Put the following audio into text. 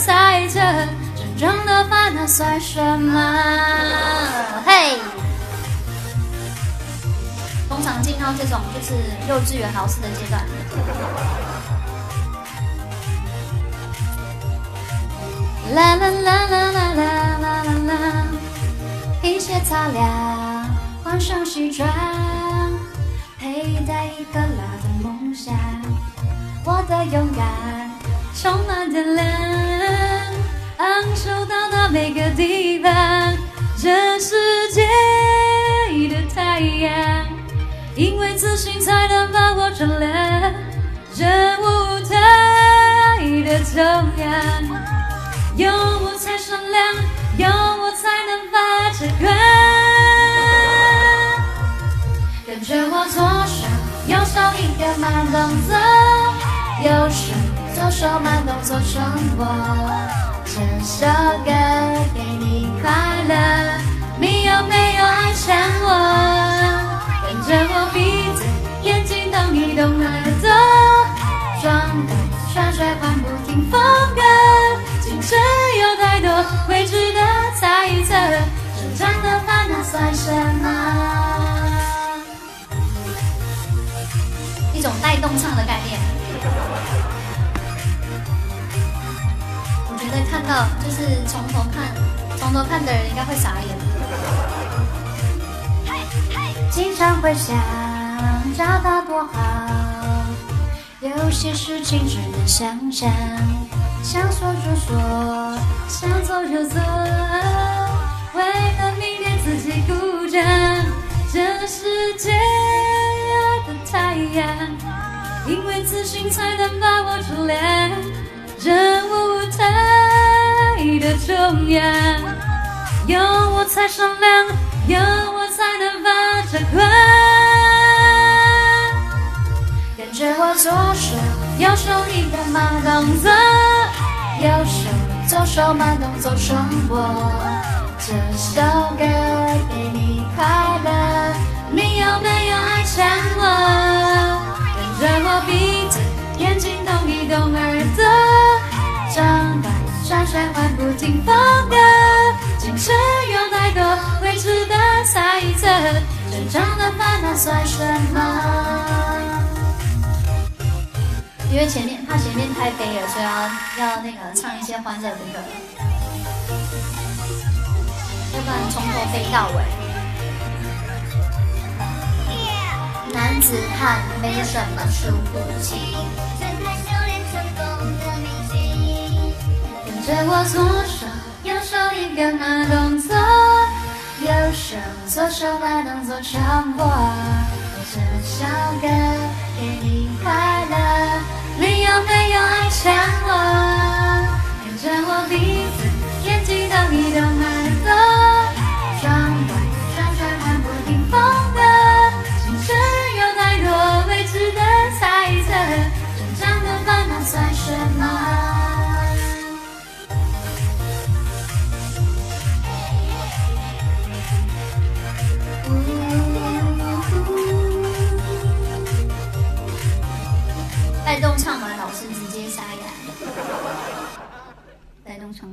猜测，真正的烦恼算什么？嘿，通常进到这种就是幼稚园老师的阶段。啦啦啦啦啦啦啦啦啦，一切擦亮，换上西装，佩戴一个老的梦想，我的勇敢充满电量，地方，这世界的太阳，因为自信才能把我照亮，这舞台的中央。有我才闪亮，有我才能发着光。跟着我左手右手一个慢动作，右手左手慢动作重播。这首歌给你快乐，你有没有爱上我？跟着我鼻子眼睛动一动耳朵，装的耍帅换不停风格。青春有太多未知的猜测，成长的烦恼算什么？一种带动唱的概念。我觉得看到就是从头看，从头看的人应该会傻眼。经常会想找到多好，有些事情只能想想。想说就说，想做就做，为了明天自己鼓掌。这世界的太阳，因为自信才能把我照亮。这我永远，有我才闪亮，有我才能发着光。跟着我左手右手一个慢动作。右手左手慢动作重播，这首歌给你快乐，成长的烦恼算什么？因为前面怕前面太悲了，所以要要那个唱一些欢乐的歌，要不然从头悲到尾。男子汉没什么输不起。跟着我左手右手一个慢动想手什么当做成果我这首歌给你快乐。带动唱完，老师直接沙哑，带动唱。